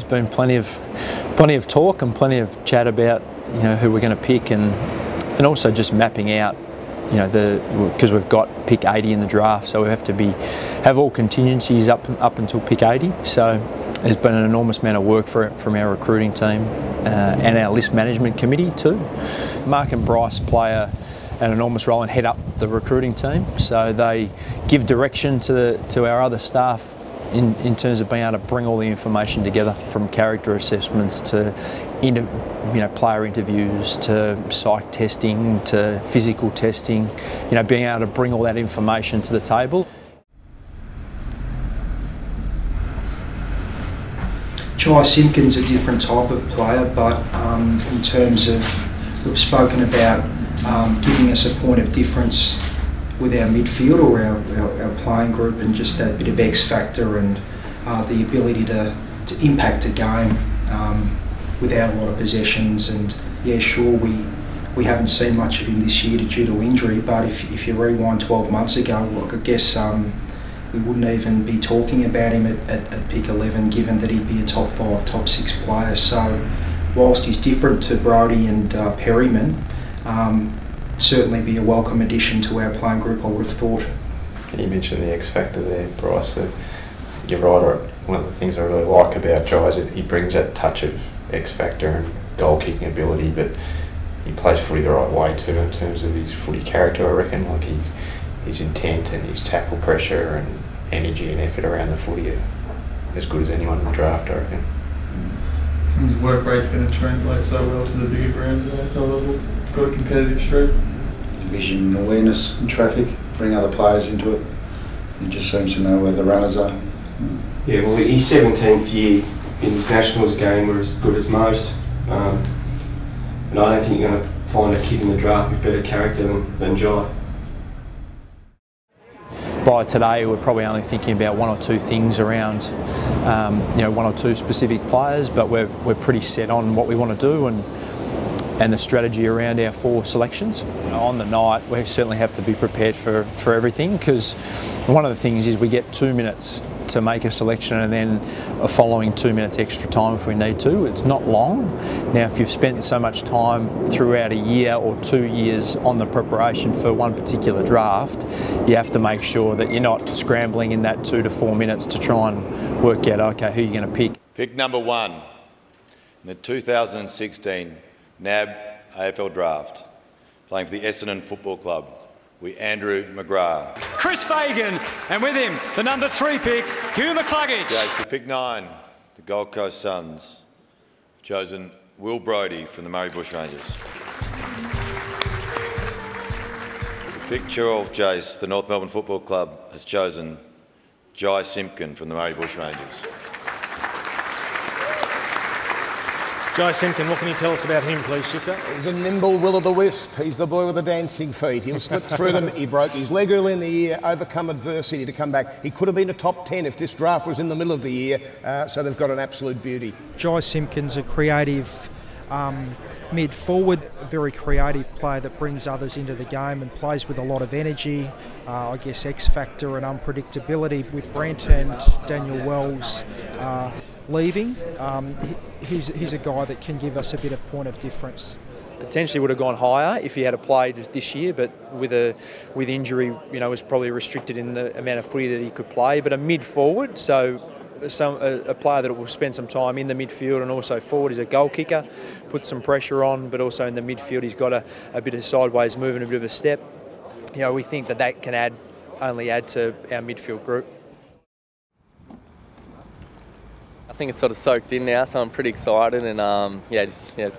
there's been plenty of plenty of talk and plenty of chat about you know who we're going to pick and and also just mapping out you know the because we've got pick 80 in the draft, so we have to be have all contingencies up up until pick 80. So there's been an enormous amount of work for from our recruiting team uh, and our list management committee too. Mark and Bryce play a, an enormous role and head up the recruiting team, so they give direction to the, to our other staff in, in terms of being able to bring all the information together from character assessments to inter, you know player interviews to psych testing to physical testing you know being able to bring all that information to the table. Jy Simpkin's a different type of player, but um, in terms of we've spoken about um, giving us a point of difference with our midfield or our, our, our, playing group and just that bit of X factor and uh, the ability to, to impact a game um, without a lot of possessions. And yeah, sure, we we haven't seen much of him this year due to injury, but if, if you rewind 12 months ago, look, I guess um, we wouldn't even be talking about him at, at, at pick 11 given that he'd be a top five, top six player. So whilst he's different to Brodie and uh, Perryman, um, certainly be a welcome addition to our playing group, I would have thought. You mentioned the X factor there, Bryce. So you're right. Uh, one of the things I really like about Jy is that he brings that touch of X factor and goal kicking ability, but he plays footy the right way too in terms of his footy character. I reckon, like he, his intent and his tackle pressure and energy and effort around the footy are as good as anyone in the draft. I reckon. Mm. His work rate's going to translate so well to the bigger ground at AFL level. Got a competitive streak vision awareness and traffic, bring other players into it. He just seems to know where the runners are. Yeah, well, his 17th year in his Nationals game were as good as most. Um, and I don't think you're going to find a kid in the draft with better character than, than Jy. By today, we're probably only thinking about one or two things around, um, you know, one or two specific players, but we're, we're pretty set on what we want to do and and the strategy around our four selections. On the night, we certainly have to be prepared for, for everything because one of the things is we get two minutes to make a selection and then a following two minutes extra time if we need to. It's not long. Now, if you've spent so much time throughout a year or two years on the preparation for one particular draft, you have to make sure that you're not scrambling in that two to four minutes to try and work out, okay, who you're going to pick. Pick number one in the 2016 NAB AFL Draft. Playing for the Essendon Football Club, we Andrew McGrath. Chris Fagan, and with him, the number three pick, Hugh McCluggage. Yeah, for pick nine, the Gold Coast Suns have chosen Will Brodie from the Murray Bushrangers. The pick 12, Jace, the North Melbourne Football Club has chosen Jy Simpkin from the Murray Bushrangers. Jy Simpkin, what can you tell us about him, please, Shifter? He's a nimble will o' the wisp. He's the boy with the dancing feet. He'll slip through them. He broke his leg early in the year, overcome adversity to come back. He could have been a top 10 if this draft was in the middle of the year, uh, so they've got an absolute beauty. Jy Simpkin's a creative um, mid forward, a very creative player that brings others into the game and plays with a lot of energy. Uh, I guess X factor and unpredictability with Brent and Daniel Wells. Uh, leaving, um, he's, he's a guy that can give us a bit of point of difference. Potentially would have gone higher if he had played this year, but with a with injury, you know, was probably restricted in the amount of footy that he could play. But a mid forward, so some, a, player that will spend some time in the midfield and also forward. He's a goal kicker, put some pressure on, but also in the midfield he's got a, a bit of sideways movement, a bit of a step. You know, we think that that can add only add to our midfield group. I think it's sort of soaked in now, so I'm pretty excited and um, yeah, just yeah,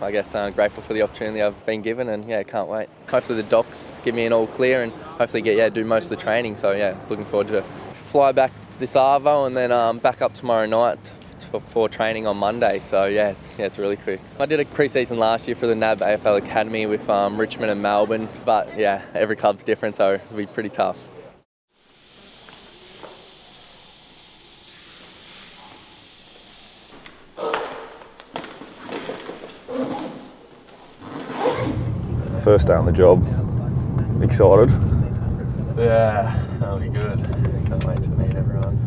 I guess I'm grateful for the opportunity I've been given and yeah, can't wait. Hopefully the docs give me an all clear and hopefully get yeah do most of the training. So yeah, looking forward to fly back this Arvo and then um, back up tomorrow night for training on Monday. So yeah, it's yeah, it's really quick. I did a pre-season last year for the NAB AFL Academy with um, Richmond and Melbourne, but yeah, every club's different, so it'll be pretty tough. First day on the job. Excited. Yeah, that'll be good. Can't wait to meet everyone.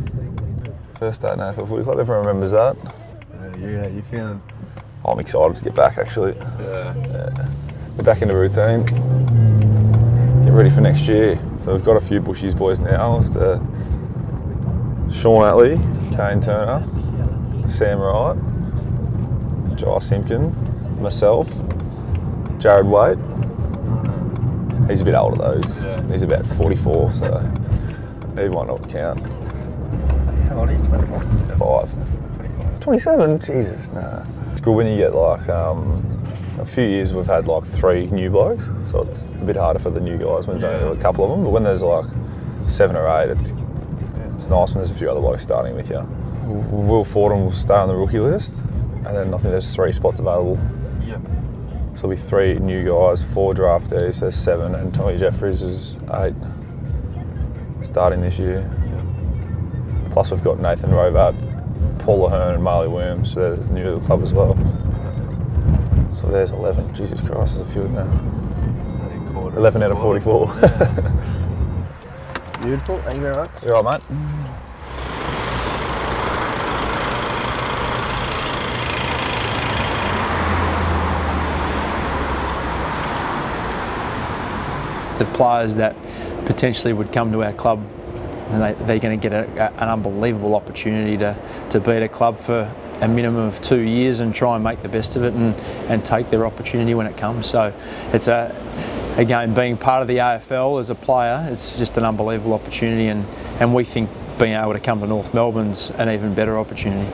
First day at AFL Footy Club, everyone remembers that. you? How are you feeling? I'm excited to get back actually. Yeah. yeah. Get back in the routine. Get ready for next year. So we've got a few Bushies boys now. It's uh, Shaun Atley, Kayne Turner, Sam Wright, Jy Simpkin, myself, Jarrad Waite. He's a bit older though. He's, he's about 44, so he might not count. How old are you? Five. 27? Jesus, nah. It's good when you get like um, a few years we've had like three new blokes, so it's, it's a bit harder for the new guys when there's only a couple of them. But when there's like seven or eight, it's it's nice when there's a few other blokes starting with you. Will Fordham will stay on the rookie list, and then I think there's three spots available. Yeah. So there'll be three new guys, four draftees, there's seven, and Tommy Jeffries is eight starting this year. Plus we've got Nathan Hrovat, Paul Ahern and Marley Williams, so they're new to the club as well. So there's 11. Jesus Christ, there's a few in there. 11 out of 44. Beautiful. Thank you very much. You all right, mate? the players that potentially would come to our club and they, they're going to get a, an unbelievable opportunity to, to be at a club for a minimum of two years and try and make the best of it and, and take their opportunity when it comes. So it's a again being part of the AFL as a player, it's just an unbelievable opportunity and, and we think being able to come to North Melbourne's an even better opportunity.